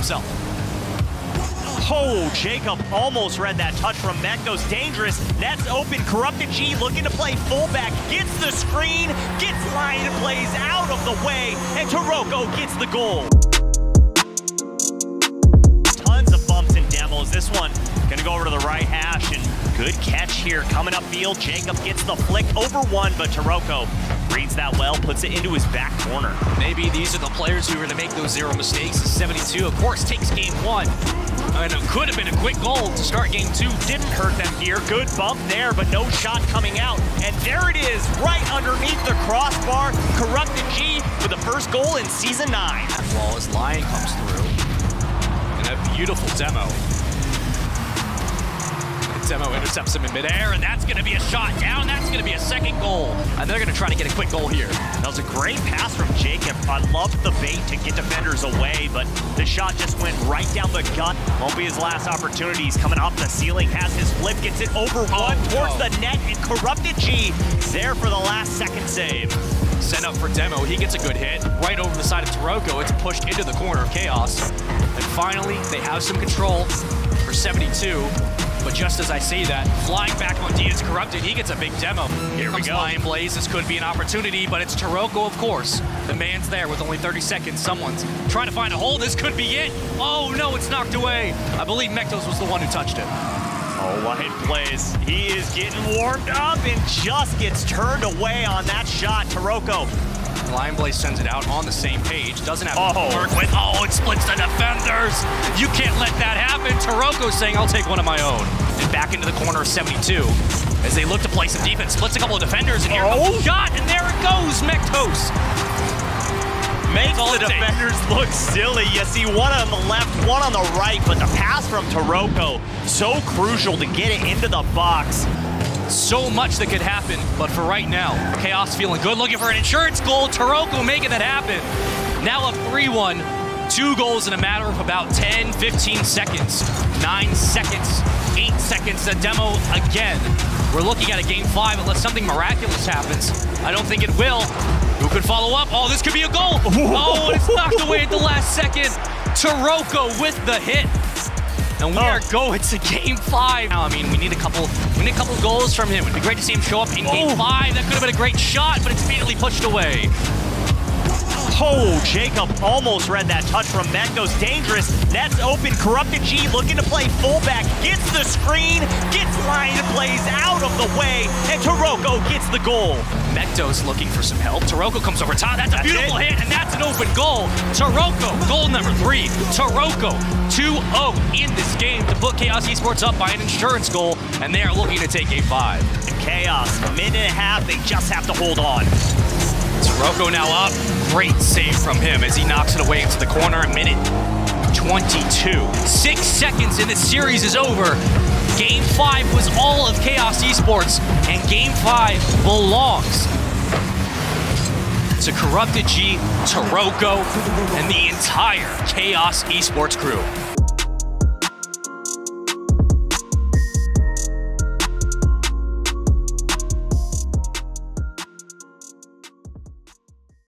himself. Oh, Jacob almost read that touch from Mectos. Dangerous. Nets open. Corrupted G looking to play fullback. Gets the screen. Gets Lion plays out of the way. And Taroco gets the goal. This one gonna go over to the right hash and good catch here coming up field. Jacob gets the flick over one, but Taroco reads that well, puts it into his back corner. Maybe these are the players who are to make those zero mistakes. 72, of course, takes game one. And it could have been a quick goal to start game two. Didn't hurt them here. Good bump there, but no shot coming out. And there it is, right underneath the crossbar. Corrupted G with the first goal in season nine. That wall as Lion comes through. And a beautiful demo. Demo intercepts him in midair, and that's going to be a shot down. That's going to be a second goal. And they're going to try to get a quick goal here. That was a great pass from Jacob. I love the bait to get defenders away, but the shot just went right down the gut. Won't be his last opportunity. He's coming off the ceiling, has his flip, gets it over oh, one oh, towards the net, and Corrupted G there for the last second save. Sent up for Demo. He gets a good hit right over the side of Taroco. It's pushed into the corner of Chaos. And finally, they have some control for 72. But just as I say that, flying back on Diaz Corrupted, he gets a big demo. Here we go. Lion Blaze, this could be an opportunity, but it's Taroco, of course. The man's there with only 30 seconds. Someone's trying to find a hole. This could be it. Oh, no, it's knocked away. I believe Mectos was the one who touched it. Oh, Lion Blaze. He is getting warmed up and just gets turned away on that shot. Taroco Lion Blaze sends it out on the same page. Doesn't have oh. to work with. Oh, it splits the defenders. You can't let that happen. Taroco saying, I'll take one of my own. And back into the corner of 72 as they look to play some defense. Splits a couple of defenders, and here oh. comes shot, and there it goes, Mectos. Makes the defenders look silly. You see one on the left, one on the right, but the pass from Taroco, so crucial to get it into the box so much that could happen, but for right now, Chaos feeling good, looking for an insurance goal. Taroco making that happen. Now up 3-1, two goals in a matter of about 10, 15 seconds. Nine seconds, eight seconds, a demo again. We're looking at a game five unless something miraculous happens. I don't think it will. Who could follow up? Oh, this could be a goal. Oh, it's knocked away at the last second. Taroco with the hit. And we oh. are going to game five. Now, I mean, we need a couple we need a couple goals from him. It'd be great to see him show up in game oh. five. That could have been a great shot, but it's immediately pushed away. Oh, Jacob almost read that touch from Mectos. Dangerous. Nets open. Corrupted G looking to play fullback. Gets the screen. Gets Lion plays out of the way. And Taroco gets the goal. Mectos looking for some help. Taroco comes over top. That's a that's beautiful it. hit, and that's an open goal. Taroco, goal number three. Taroco, 2-0 in this game to put Chaos Esports up by an insurance goal, and they are looking to take game five. Chaos, a minute and a half. They just have to hold on. Taroco now up. Great save from him as he knocks it away into the corner. A minute 22. Six seconds and the series is over. Game 5 was all of Chaos Esports, and Game 5 belongs to Corrupted G, Taroco, and the entire Chaos Esports crew.